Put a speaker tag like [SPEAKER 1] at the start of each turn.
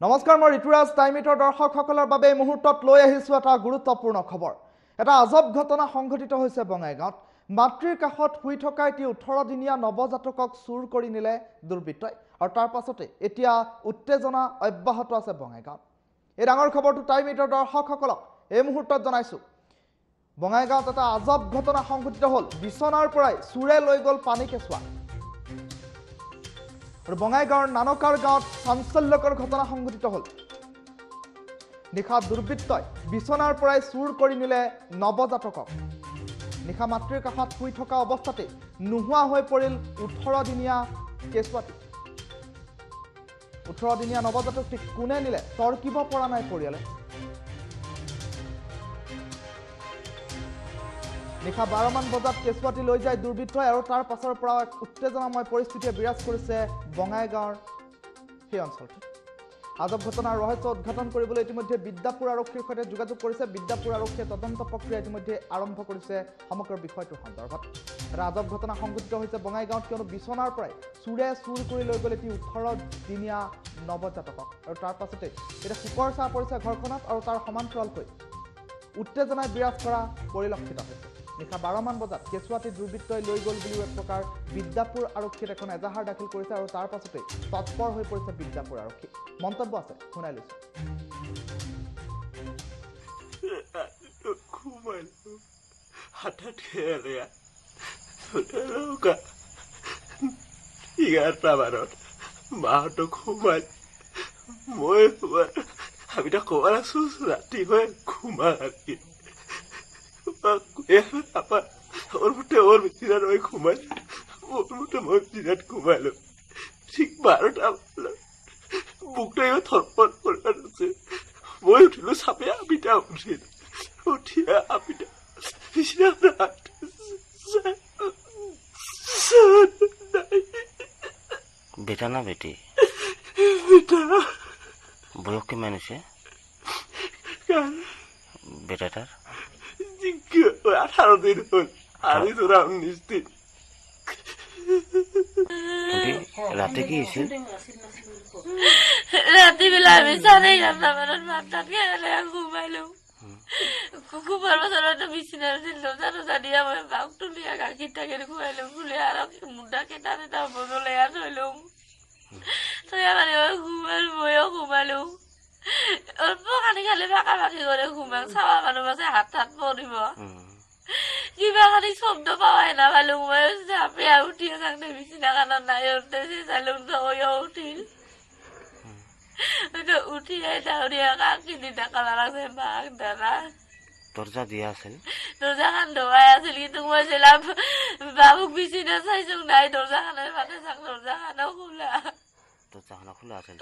[SPEAKER 1] নমস্কাৰ মই ঋতুৰাজ টাইমিটৰ দৰ্শকসকলৰ বাবে এই মুহূৰ্তত লৈ আহিছোঁ এটা গুৰুত্বপূৰ্ণ খবৰ। এটা আজব ঘটনা সংঘটিত হৈছে বঙাইগাঁৱত। মাতৃৰ কাষত শুই থকা এটি ওঠৰ দিনীয়া নৱজাতকক চুৰ কৰি নিলে দুৰ্বৃত্তই। আৰু তাৰ পাছতে এতিয়া উত্তেজনা অব্যাহত আছে বঙাইগাঁৱত। এই ডাঙৰ খবৰটো টাইমিটৰ দৰ্শকসকলক এই মুহূৰ্তত জনাইছোঁ। বঙাইগাঁৱত এটা আজব ঘটনা সংঘটিত হ'ল। বিচনাৰ পৰাই চোৰে লৈ গ'ল পানী কেঁচুৱা আৰু বঙাইগাঁৱৰ নানকাৰ গাঁৱত চাঞ্চল্যকৰ ঘটনা সংঘটিত হ'ল। নিশা দুৰ্বৃত্তই বিচনাৰ পৰাই চুৰ কৰি নিলে নৱজাতকক। নিশা মাতৃৰ কাষত শুই থকা অৱস্থাতে নোহোৱা হৈ পৰিল ওঠৰ দিনীয়া কেঁচুৱাটি। ওঠৰ দিনীয়া নৱজাতকটিক কোনে নিলে? তৰ্কিব পৰা নাই পৰিয়ালে। নিশা বাৰমান বজাত কেঁচুৱাটি লৈ যায় দুৰ্বৃত্তই আৰু তাৰ পাছৰ পৰা এক উত্তেজনাময় পৰিস্থিতিয়ে বিৰাজ কৰিছে বঙাইগাঁৱৰ সেই অঞ্চলটোত। আজব ঘটনাৰ ৰহস্য উদ্ঘাটন কৰিবলৈ ইতিমধ্যে বিদ্যাপুৰ আৰক্ষীৰ সৈতে যোগাযোগ কৰিছে। বিদ্যাপুৰ আৰক্ষীয়ে তদন্ত প্ৰক্ৰিয়া ইতিমধ্যে আৰম্ভ কৰিছে। সমগ্ৰ বিষয়টোৰ সন্দৰ্ভত। আজব ঘটনা সংঘটিত হৈছে বঙাইগাঁৱত কিয়নো বিচনাৰ পৰাই চোৰে চুৰ কৰি লৈ গ'ল এটি ওঠৰ দিনীয়া নৱজাতকক। আৰু তাৰ পাছতে এতিয়া শোকৰ চাহ পৰিছে ঘৰখনত আৰু তাৰ সমান্তৰালকৈ উত্তেজনাই বিৰাজ কৰা পৰিলক্ষিত হৈছে। নিশা বাৰমান বজাত কেঁচুৱাটি দুৰ্বৃত্তই লৈ গ'ল বুলিও এক প্ৰকাৰ বিদ্যাপুৰ আৰক্ষীত এখন এজাহাৰ দাখিল কৰিছে আৰু তাৰ পাছতেই তৎপৰ হৈ পৰিছে বিদ্যাপুৰ আৰক্ষী। মন্তব্য আছে শুনাই লৈছোঁ।
[SPEAKER 2] মই ঘুমাল আমি তো কবাৰ আছো ৰাতি হয়ে அப்பா ஒரு முட்டை ஒரு மிச்சினார் போய் குமார் ஒரு முட்டை ஒரு மிச்சினார் குமார் ঠিক বারোটা বুকটা এবার থরপর করে আসছে বই উঠিল সাপে আপিটা আপিটা
[SPEAKER 3] বেটা না বেটি?
[SPEAKER 2] বেটা।
[SPEAKER 3] বয়স কি
[SPEAKER 2] মানুষে
[SPEAKER 3] বেটাটার?
[SPEAKER 2] আঠাৰো দিন হল
[SPEAKER 3] তোৰা ৰাতে কি
[SPEAKER 4] আমি ঘুমাইলো গাখীৰ ফুলে আৰু মুঠা কেইটা এটা বজলে থৈলো থৈ ঘুমালো ময়ো ঘুমালো অলপ কানি খালি ফাঁকা ফাঁকি কৰি ঘুমাক চাবা মানুহ আছে হাত হাত পৰিব। কিবাখানি শব্দ পাওয়াই না ভালো মই ঝাঁপিয়া উঠিয়ে থাকতে বিছনাখানা নাই উঠতে চেঁচালুম ওইও উঠিল। ওটা উঠিয়ে ডাউরিয়া কাকি দিদা কালা লাগছে বাঘ দাদা।
[SPEAKER 3] দরজা দিয়া আছিল
[SPEAKER 4] দরজাখান ধোৱাই আছিল কিন্তু মই ছিলাম বাবুক বিচিনা চাইছো নাই দরজাখানে মানে চাক দরজাখানো খোলা।
[SPEAKER 3] দরজাখানো খোলা আছিল